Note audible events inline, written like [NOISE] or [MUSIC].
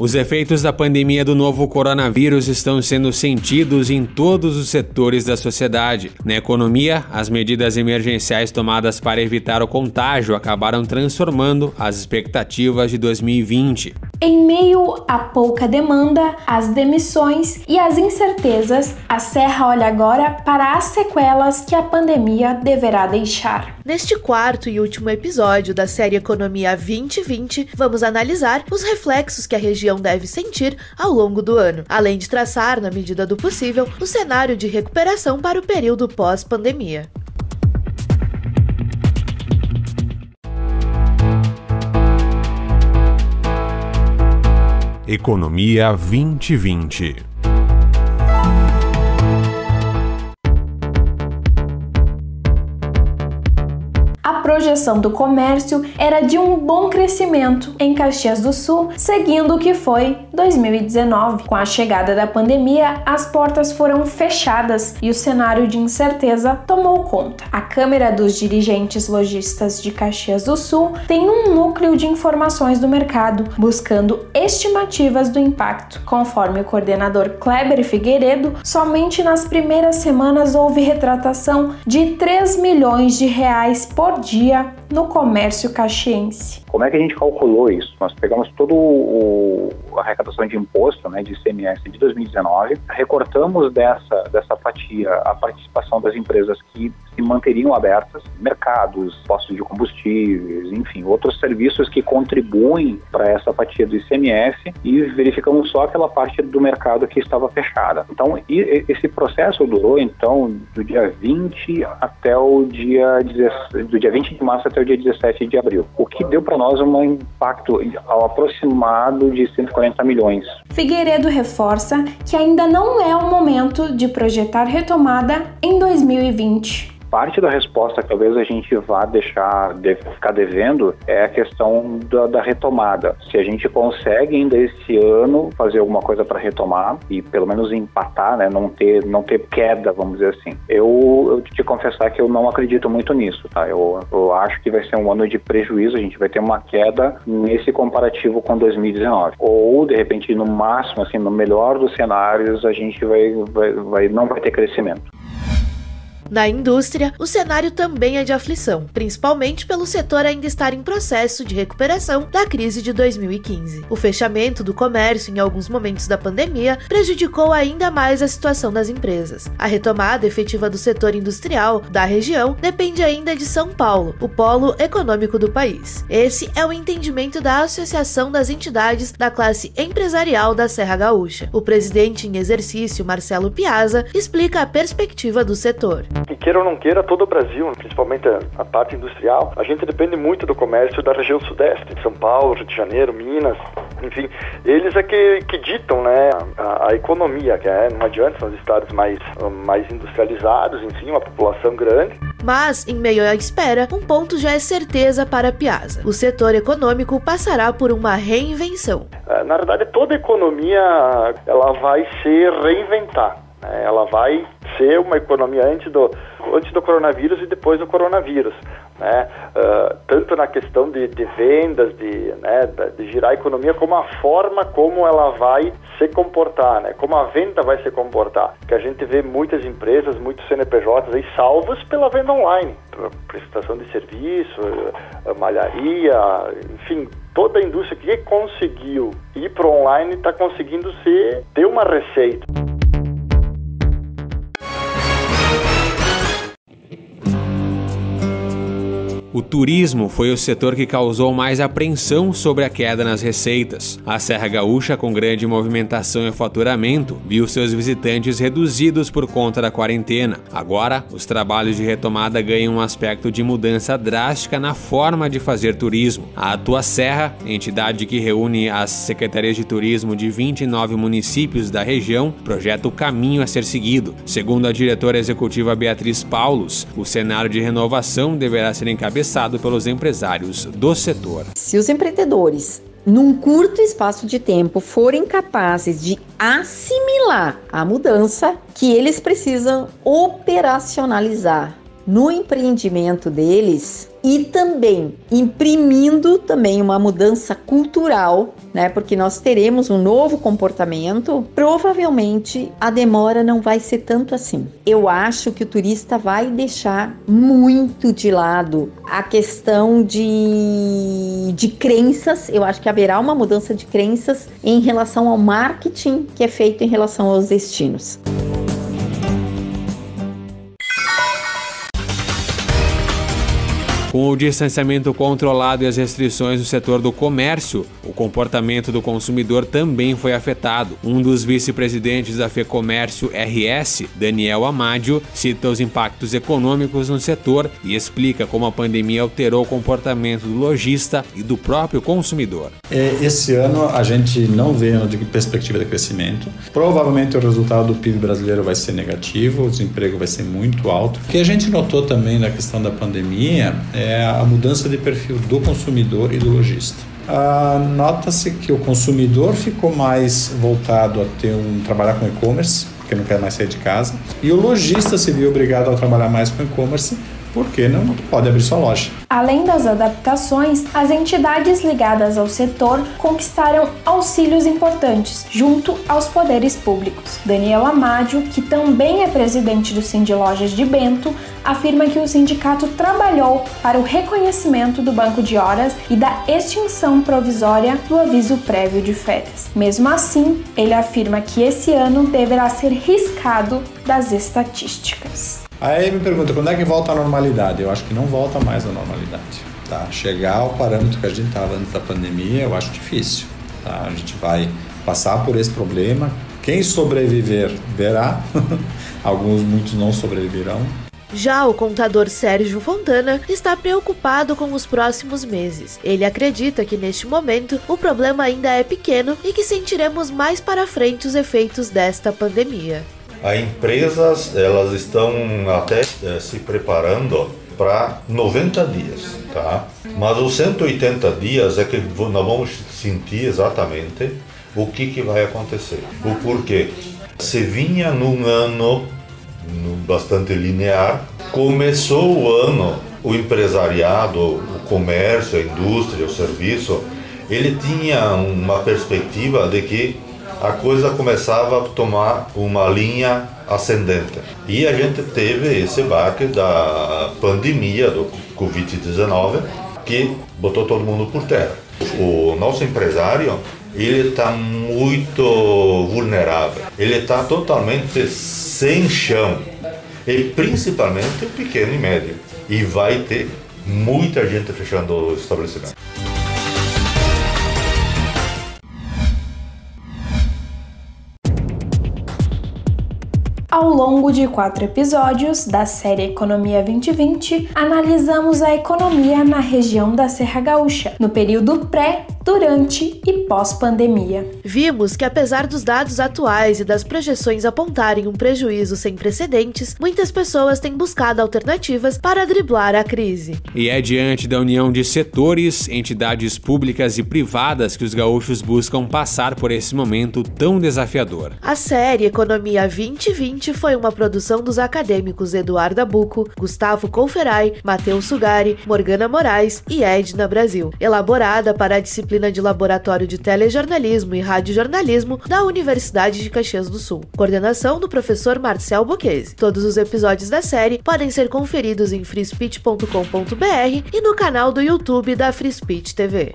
Os efeitos da pandemia do novo coronavírus estão sendo sentidos em todos os setores da sociedade. Na economia, as medidas emergenciais tomadas para evitar o contágio acabaram transformando as expectativas de 2020. Em meio à pouca demanda, às demissões e às incertezas, a Serra olha agora para as sequelas que a pandemia deverá deixar. Neste quarto e último episódio da série Economia 2020, vamos analisar os reflexos que a região deve sentir ao longo do ano, além de traçar, na medida do possível, o cenário de recuperação para o período pós-pandemia. Economia 2020 projeção do comércio era de um bom crescimento em Caxias do Sul, seguindo o que foi 2019. Com a chegada da pandemia, as portas foram fechadas e o cenário de incerteza tomou conta. A Câmara dos Dirigentes Logistas de Caxias do Sul tem um núcleo de informações do mercado, buscando estimativas do impacto. Conforme o coordenador Kleber Figueiredo, somente nas primeiras semanas houve retratação de 3 milhões de reais por dia dia no comércio caxiense. Como é que a gente calculou isso? Nós pegamos todo o a arrecadação de imposto, né, de ICMS de 2019, recortamos dessa dessa fatia a participação das empresas que se manteriam abertas, mercados, postos de combustíveis, enfim, outros serviços que contribuem para essa fatia do ICMS e verificamos só aquela parte do mercado que estava fechada. Então, esse processo durou então do dia 20 até o dia do dia 20 de março até o dia 17 de abril, o que deu para nós um impacto ao aproximado de 140 milhões. Figueiredo reforça que ainda não é o momento de projetar retomada em 2020 parte da resposta que talvez a gente vá deixar de ficar devendo é a questão da, da retomada. Se a gente consegue ainda esse ano fazer alguma coisa para retomar e pelo menos empatar, né, não ter não ter queda, vamos dizer assim. Eu, eu te confessar que eu não acredito muito nisso, tá? Eu, eu acho que vai ser um ano de prejuízo, a gente vai ter uma queda nesse comparativo com 2019. Ou de repente no máximo, assim, no melhor dos cenários, a gente vai, vai, vai não vai ter crescimento. Na indústria, o cenário também é de aflição, principalmente pelo setor ainda estar em processo de recuperação da crise de 2015. O fechamento do comércio em alguns momentos da pandemia prejudicou ainda mais a situação das empresas. A retomada efetiva do setor industrial da região depende ainda de São Paulo, o polo econômico do país. Esse é o entendimento da Associação das Entidades da Classe Empresarial da Serra Gaúcha. O presidente em exercício, Marcelo Piazza, explica a perspectiva do setor. E queira ou não queira, todo o Brasil, principalmente a, parte industrial, a gente depende muito do comércio da região sudeste, São Paulo, Rio de Janeiro, Minas, enfim, eles é que, que ditam né, a, a economia, que é, não adianta, são os estados mais, mais industrializados, enfim, uma população grande. Mas, em meio à espera, um ponto já é certeza para a Piazza. O setor econômico passará por uma reinvenção. É, na verdade, toda economia ela vai se reinventar. Né? Ela vai ser uma economia antes do, antes do coronavírus e depois do coronavírus. Né? Uh, tanto na questão de, de vendas, de, né, de girar a economia, como a forma como ela vai se comportar, né? como a venda vai se comportar. Que a gente vê muitas empresas, muitos CNPJs aí salvos pela venda online, prestação de serviço, malharia, enfim, toda a indústria que conseguiu ir para online está conseguindo ser, ter uma receita. O turismo foi o setor que causou mais apreensão sobre a queda nas receitas. A Serra Gaúcha, com grande movimentação e faturamento, viu seus visitantes reduzidos por conta da quarentena. Agora, os trabalhos de retomada ganham um aspecto de mudança drástica na forma de fazer turismo. A Atua Serra, entidade que reúne as secretarias de turismo de 29 municípios da região, projeta o caminho a ser seguido. Segundo a diretora executiva Beatriz Paulos, o cenário de renovação deverá ser encabeçado pelos empresários do setor. Se os empreendedores num curto espaço de tempo forem capazes de assimilar a mudança que eles precisam operacionalizar no empreendimento deles e também imprimindo também uma mudança cultural, né? Porque nós teremos um novo comportamento, provavelmente a demora não vai ser tanto assim. Eu acho que o turista vai deixar muito de lado a questão de, de crenças. Eu acho que haverá uma mudança de crenças em relação ao marketing que é feito em relação aos destinos. Com o distanciamento controlado e as restrições no setor do comércio, o comportamento do consumidor também foi afetado. Um dos vice-presidentes da FEComércio RS, Daniel Amadio, cita os impactos econômicos no setor e explica como a pandemia alterou o comportamento do lojista e do próprio consumidor. É, esse ano a gente não vê uma perspectiva de crescimento. Provavelmente o resultado do PIB brasileiro vai ser negativo, o desemprego vai ser muito alto. O que a gente notou também na questão da pandemia é a mudança de perfil do consumidor e do lojista. Ah, Nota-se que o consumidor ficou mais voltado a ter um trabalhar com e-commerce, porque não quer mais sair de casa, e o lojista se viu obrigado a trabalhar mais com e-commerce, porque não pode abrir sua loja. Além das adaptações, as entidades ligadas ao setor conquistaram auxílios importantes junto aos poderes públicos. Daniel Amádio, que também é presidente do Cindy Lojas de Bento, afirma que o sindicato trabalhou para o reconhecimento do banco de horas e da extinção provisória do aviso prévio de férias. Mesmo assim, ele afirma que esse ano deverá ser riscado das estatísticas. Aí me pergunta, quando é que volta à normalidade? Eu acho que não volta mais à normalidade. Tá? Chegar ao parâmetro que a gente estava antes da pandemia, eu acho difícil. Tá? A gente vai passar por esse problema. Quem sobreviver verá. [LAUGHS] Alguns, muitos não sobreviverão. Já o contador Sérgio Fontana está preocupado com os próximos meses. Ele acredita que neste momento o problema ainda é pequeno e que sentiremos mais para frente os efeitos desta pandemia. As empresas elas estão até é, se preparando para 90 dias, tá? Mas os 180 dias é que nós vamos sentir exatamente o que, que vai acontecer. O porquê. Se vinha num ano bastante linear, começou o ano, o empresariado, o comércio, a indústria, o serviço, ele tinha uma perspectiva de que a coisa começava a tomar uma linha ascendente. E a gente teve esse baque da pandemia do Covid-19 que botou todo mundo por terra. O nosso empresário ele está muito vulnerável, ele está totalmente sem chão e principalmente pequeno e médio. E vai ter muita gente fechando o estabelecimento. Ao longo de quatro episódios da série Economia 2020, analisamos a economia na região da Serra Gaúcha, no período pré durante e pós-pandemia. Vimos que, apesar dos dados atuais e das projeções apontarem um prejuízo sem precedentes, muitas pessoas têm buscado alternativas para driblar a crise. E é diante da união de setores, entidades públicas e privadas que os gaúchos buscam passar por esse momento tão desafiador. A série Economia 2020 foi uma produção dos acadêmicos Eduardo Abuco, Gustavo Conferai, Matheus Sugari, Morgana Moraes e Edna Brasil, elaborada para a disciplina disciplina de Laboratório de Telejornalismo e Radiojornalismo da Universidade de Caxias do Sul. Coordenação do professor Marcel Boquese. Todos os episódios da série podem ser conferidos em freespeech.com.br e no canal do YouTube da Free Speech TV.